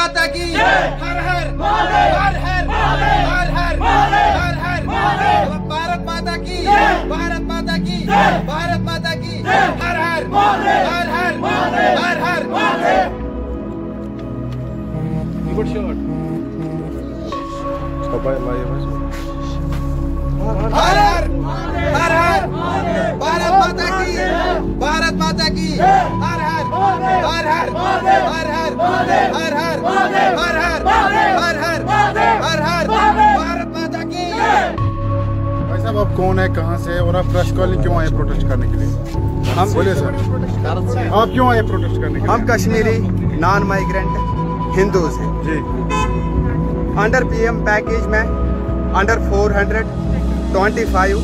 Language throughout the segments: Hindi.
माता की हर हर हर हर हर हर हर हर भारत माता की भारत माता की भारत माता की हर हर हर हर हर हर Good shot. हर हर हर हर भारत माता की भारत माता की हर हर हर हर हर हर हर हर हर हर हर हर हर हर भारत माता की भाई साहब आप कौन है? कहाँ से और आप प्रेस कॉलोनी क्यों आए प्रोटेस्ट करने के लिए? हम बोले सर। आप क्यों आए प्रोटेस्ट करने के लिए? हम कश्मीरी नॉन माइग्रेंट हिंदूज हैं। जी। अंडर पीएम पैकेज में अंडर 425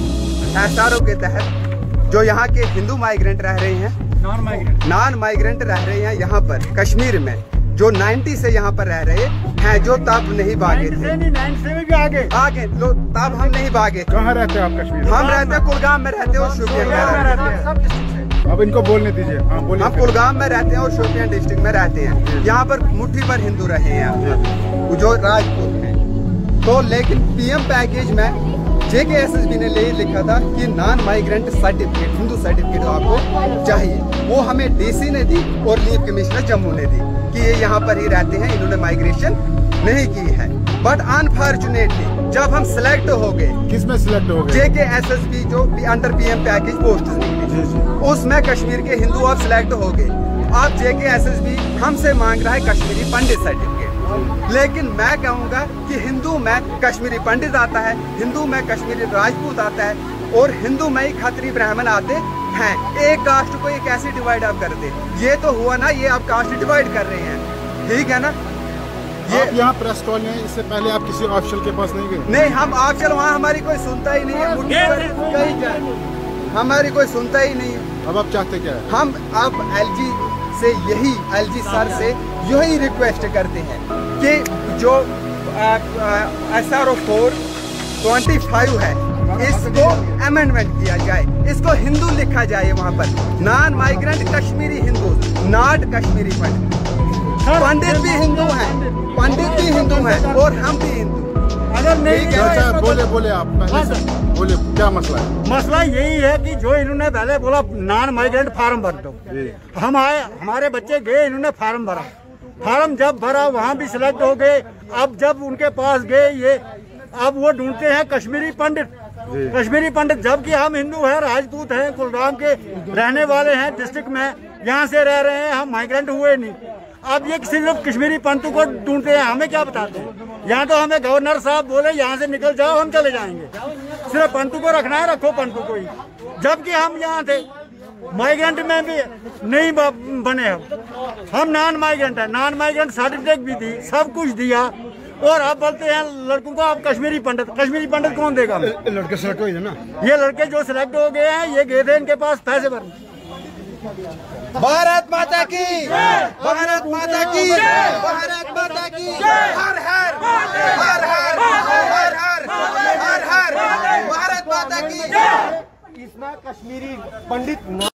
एसआरओ के तहत जो यहाँ के हिंदू माइग्रेंट रह रहे हैं Non migrant. नॉन माइग्रेंट रह रहे हैं यहाँ पर कश्मीर में। जो 90 से यहाँ पर रह रहे हैं जो तब नहीं भागे थे। नहीं से भी आगे। आगे लो तब हम नहीं भागे। कहाँ रहते हैं आप कश्मीर? हम रहते हैं कुलगाम में रहते हैं और शोपियान में रहते हैं। अब इनको बोलने दीजिए। हाँ बोलिए हम कुलगाम में रहते हैं और शोपियान डिस्ट्रिक्ट में रहते हैं। यहाँ पर मुट्ठी पर हिंदू रहे हैं जो राजपूत हैं। तो लेकिन पीएम पैकेज में जेकेएसएसबी ने ले लिखा था कि non migrant certificate Hindu certificate आपको चाहिए वो हमें डीसी ने दी और लीव कमिश्नर जम्मू ने दी कि ये यहाँ पर ही रहते हैं इन्होंने माइग्रेशन नहीं की है। बट अनफॉर्चुनेटली जब हम सिलेक्ट हो गए किसमें सिलेक्ट हो गए? जेके एस एस बी जो under P M package post निकली उसमें कश्मीर के हिंदू अब सिलेक्ट हो गए। अब जेके एस एस बी हमसे मांग रहा है कश्मीरी पंडित सर्टिफिकेट लेकिन मैं कहूँगा कि हिंदू में कश्मीरी पंडित आता है हिंदू में कश्मीरी राजपूत आता है और हिंदू में ही खत्री ब्राह्मण आते हैं। एक कास्ट को ये कैसे डिवाइड आप कर दे। ये तो हुआ ना ये आप कास्ट डिवाइड कर रहे हैं। ठीक है ना? ये आप यहाँ प्रेस कॉल है इससे पहले आप किसी ऑफिशियल के पास नहीं गए। नहीं हम आप चलो वहाँ हमारी कोई सुनता ही नहीं है। कहीं हमारी कोई सुनता ही नहीं है। अब आप चाहते क्या है? हम अब एलजी से यही एलजी सर से यही रिक्वेस्ट करते हैं कि जो S R O four twenty five है इसको अमेंडमेंट किया जाए इसको हिंदू लिखा जाए वहाँ पर non migrant Kashmiri Hindu not Kashmiri Pandit Pandit भी हिंदू हैं पंडित भी हिंदू हैं और हम भी हिंदू अगर नहीं। अच्छा बोले बोले आप पहले से सर। बोले क्या मसला है? मसला यही है कि जो इन्होंने पहले बोला नॉन माइग्रेंट फार्म भर दो। हम आए हमारे बच्चे गए इन्होंने फार्म भरा। फार्म जब भरा वहाँ भी सिलेक्ट हो गए। अब जब उनके पास गए ये अब वो ढूंढते हैं कश्मीरी पंडित। कश्मीरी पंडित जबकि हम हिंदू हैं राजपूत हैं कुलगाम के रहने वाले हैं डिस्ट्रिक्ट में। यहाँ से रह रहे हैं हम माइग्रेंट हुए नहीं। अब ये सिर्फ़ कश्मीरी पंडित को ढूंढते हैं हमें क्या बताते हैं? यहाँ तो हमें गवर्नर साहब बोले यहाँ से निकल जाओ हम चले जाएँगे। सिर्फ़ पंतु को रखना है रखो पंतु को ही। जबकि हम यहाँ थे माइग्रेंट में भी नहीं बने हम। हम नॉन माइग्रेंट है। नॉन माइग्रेंट सर्टिफिकेट भी दी सब कुछ दिया। और आप बोलते हैं लड़कों को आप कश्मीरी पंडित कश्मीरी पंडित कौन देगा? लड़के सेलेक्ट हुए ना। ये लड़के जो सिलेक्ट हो गए हैं ये गए थे इनके पास पैसे भरने। भारत माता की भारत माता की भारत माता की हर हर हर हर हर हर हर हर भारत माता की इसमें कश्मीरी पंडित